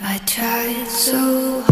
I tried so